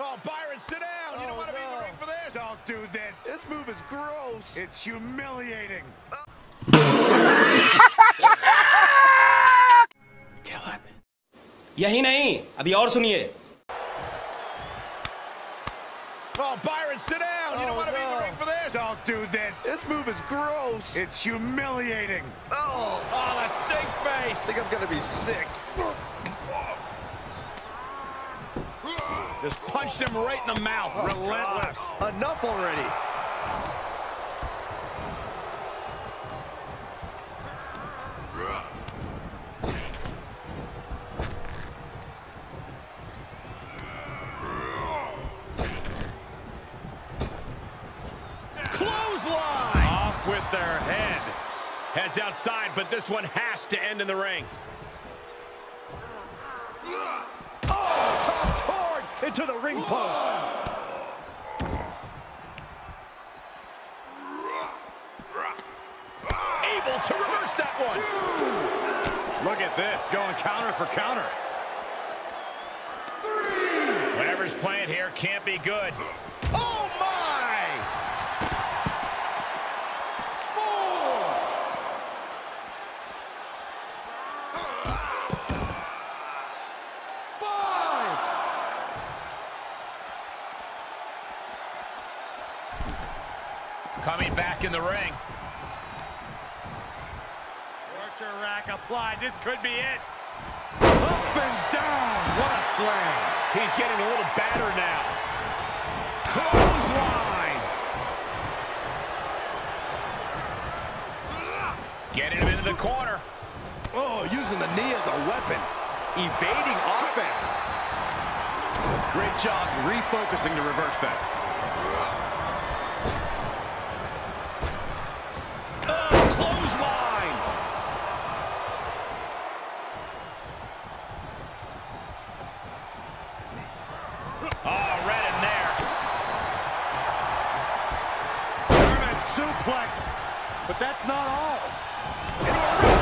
Oh, Byron, sit down. You don't Oh, want to be in the no. ring for this. Don't do this. This move is gross. It's humiliating. यही नहीं अभी और सुनिए Oh, Byron, sit down. You Oh, don't want to be in the no. ring for this. Don't do this. This move is gross. It's humiliating. Oh, Oh, the stink face. I think I'm gonna be sick. Just punched him right in the mouth. Oh, Relentless. Enough already. Clothesline. Off with their head. Heads outside, but this one has to end in the ring. Into the ring post. Able to reverse that one. Look at this, going counter for counter. Whatever's playing here can't be good. Oh, Coming back in the ring. Torture rack applied. This could be it. Up and down. What a slam. He's getting a little battered now. Clothesline. Getting him into the corner. Oh, using the knee as a weapon. Evading offense. Great job refocusing to reverse that. Oh, clothesline. Oh, right in there. German suplex. But that's not all.